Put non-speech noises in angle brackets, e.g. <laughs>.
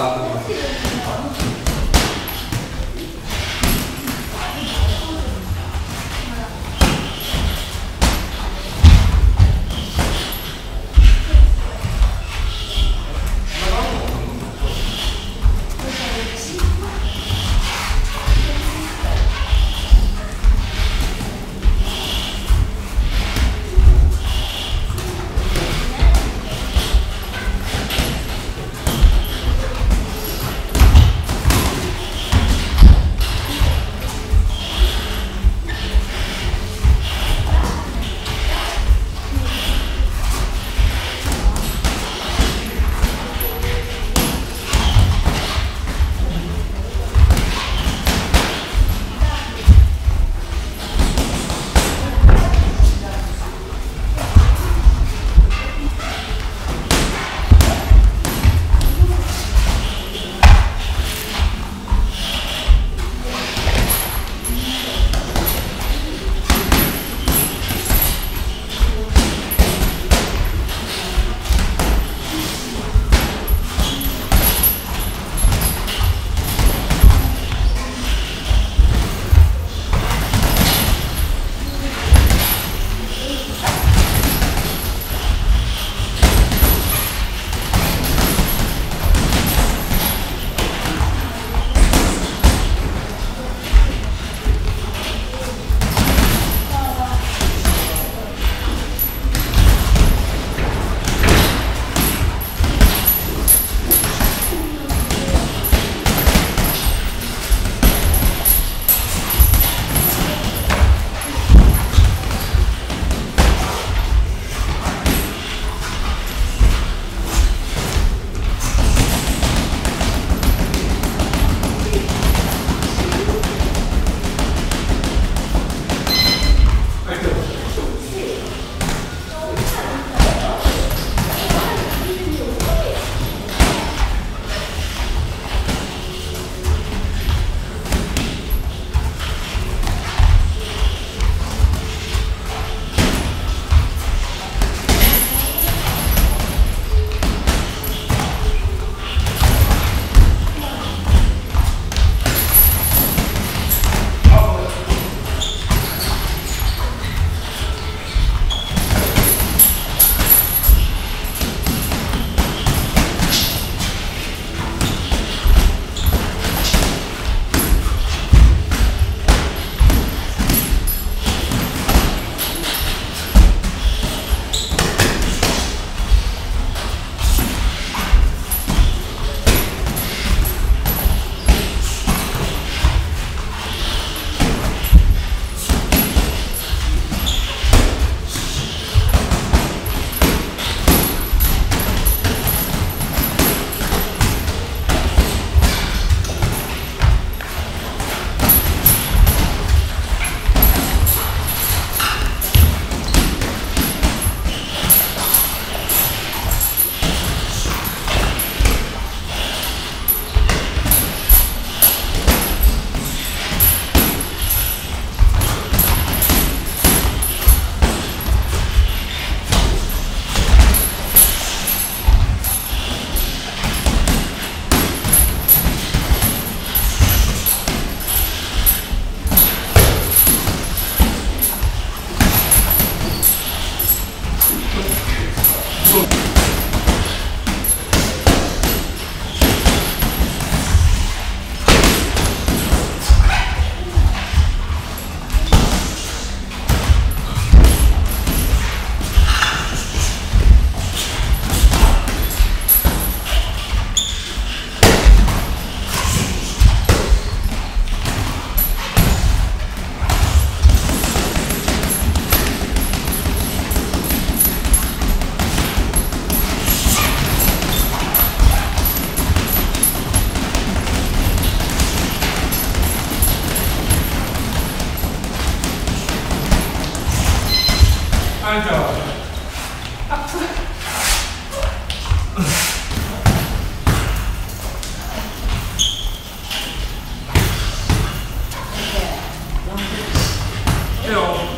아. 앉아. 해요. <laughs>